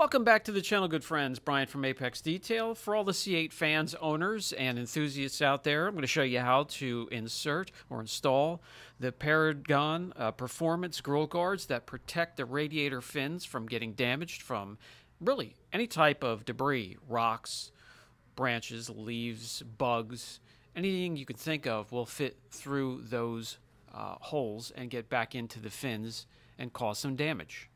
Welcome back to the channel, good friends. Brian from Apex Detail. For all the C8 fans, owners, and enthusiasts out there, I'm going to show you how to insert or install the Paragon uh, Performance Grill Guards that protect the radiator fins from getting damaged from really any type of debris, rocks, branches, leaves, bugs, anything you can think of will fit through those uh, holes and get back into the fins and cause some damage.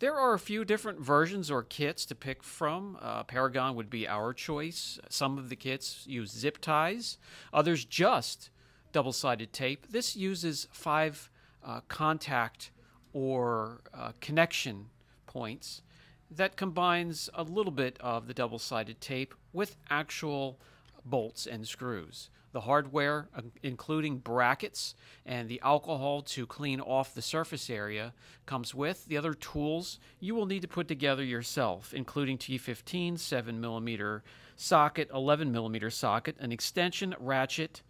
There are a few different versions or kits to pick from. Uh, Paragon would be our choice. Some of the kits use zip ties, others just double sided tape. This uses five uh, contact or uh, connection points that combines a little bit of the double sided tape with actual bolts and screws the hardware, uh, including brackets and the alcohol to clean off the surface area, comes with. The other tools you will need to put together yourself, including T15, 7mm socket, 11mm socket, an extension ratchet,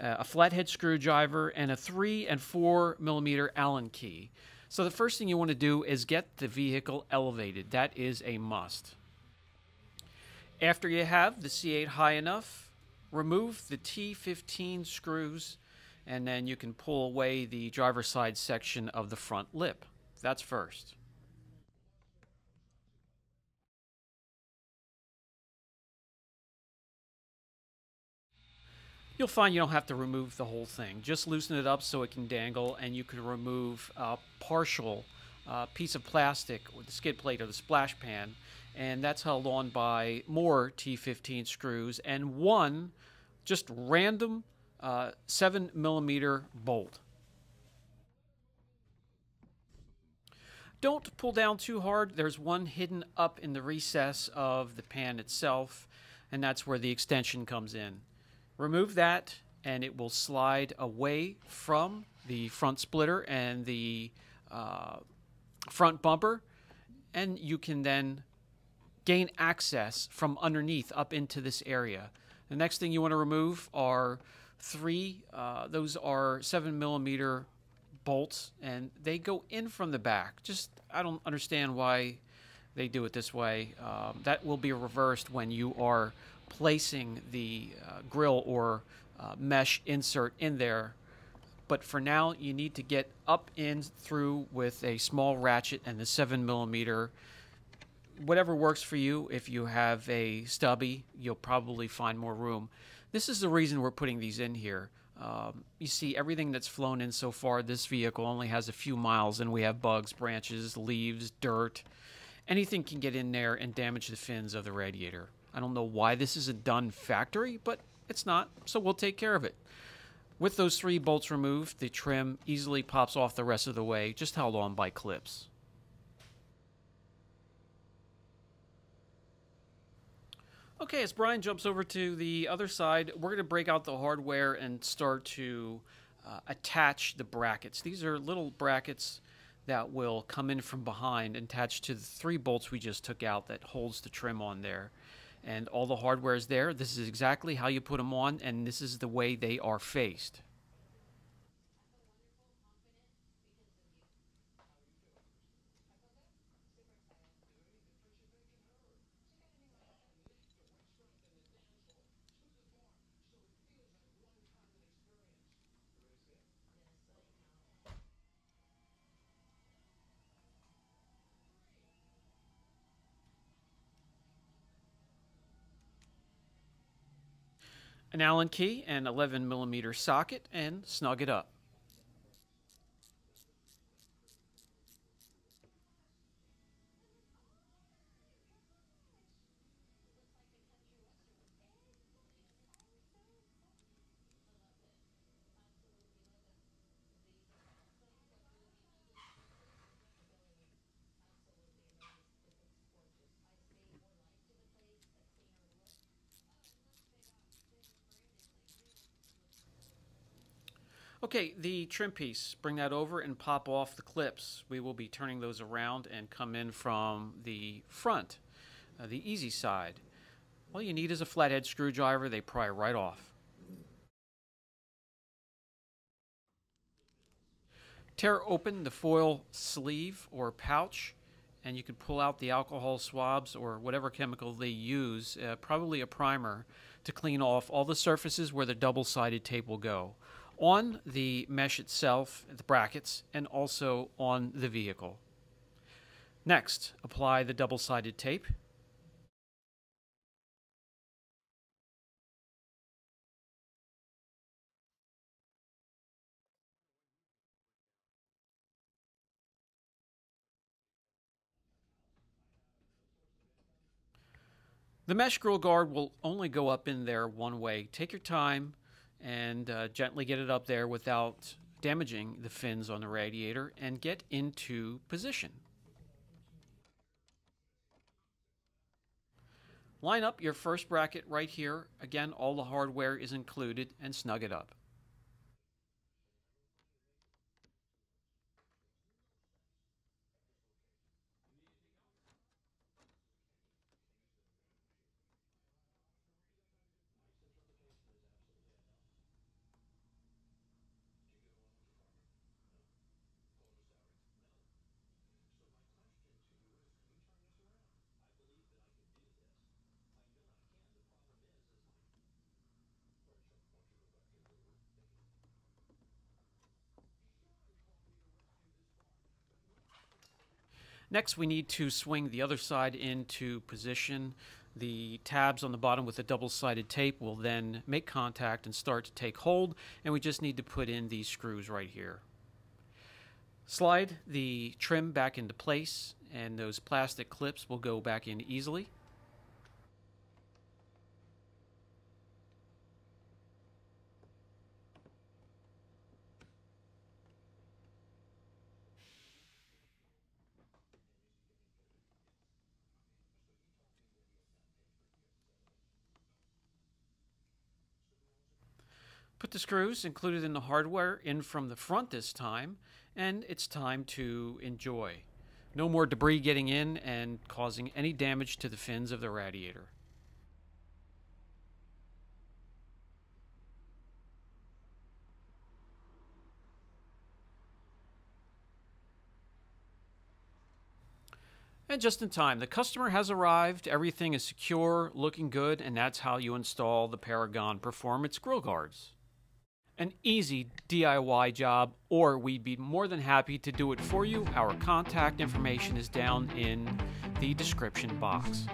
uh, a flathead screwdriver, and a 3 and 4 millimeter Allen key. So the first thing you want to do is get the vehicle elevated. That is a must. After you have the C8 high enough, remove the T15 screws and then you can pull away the driver's side section of the front lip. That's first. You'll find you don't have to remove the whole thing. Just loosen it up so it can dangle and you can remove a partial uh, piece of plastic with the skid plate or the splash pan and that's held on by more T15 screws and one just random uh, 7 millimeter bolt. Don't pull down too hard. There's one hidden up in the recess of the pan itself, and that's where the extension comes in. Remove that, and it will slide away from the front splitter and the uh, front bumper, and you can then gain access from underneath up into this area. The next thing you want to remove are three, uh, those are seven millimeter bolts, and they go in from the back. Just, I don't understand why they do it this way. Um, that will be reversed when you are placing the uh, grill or uh, mesh insert in there. But for now, you need to get up in through with a small ratchet and the 7 millimeter whatever works for you. If you have a stubby, you'll probably find more room. This is the reason we're putting these in here. Um, you see, everything that's flown in so far, this vehicle only has a few miles, and we have bugs, branches, leaves, dirt. Anything can get in there and damage the fins of the radiator. I don't know why this isn't done factory, but it's not, so we'll take care of it. With those three bolts removed, the trim easily pops off the rest of the way, just held on by clips. Okay, as Brian jumps over to the other side, we're going to break out the hardware and start to uh, attach the brackets. These are little brackets that will come in from behind and attach to the three bolts we just took out that holds the trim on there. And all the hardware is there. This is exactly how you put them on, and this is the way they are faced. An Allen key and 11 millimeter socket and snug it up. Okay, the trim piece, bring that over and pop off the clips. We will be turning those around and come in from the front, uh, the easy side. All you need is a flathead screwdriver. They pry right off. Tear open the foil sleeve or pouch and you can pull out the alcohol swabs or whatever chemical they use, uh, probably a primer, to clean off all the surfaces where the double-sided tape will go on the mesh itself, the brackets, and also on the vehicle. Next, apply the double-sided tape. The mesh grill guard will only go up in there one way. Take your time and uh, gently get it up there without damaging the fins on the radiator and get into position. Line up your first bracket right here. Again, all the hardware is included and snug it up. Next, we need to swing the other side into position. The tabs on the bottom with the double-sided tape will then make contact and start to take hold, and we just need to put in these screws right here. Slide the trim back into place, and those plastic clips will go back in easily. Put the screws included in the hardware in from the front this time, and it's time to enjoy. No more debris getting in and causing any damage to the fins of the radiator. And just in time, the customer has arrived, everything is secure, looking good, and that's how you install the Paragon Performance Grill Guards an easy DIY job, or we'd be more than happy to do it for you. Our contact information is down in the description box.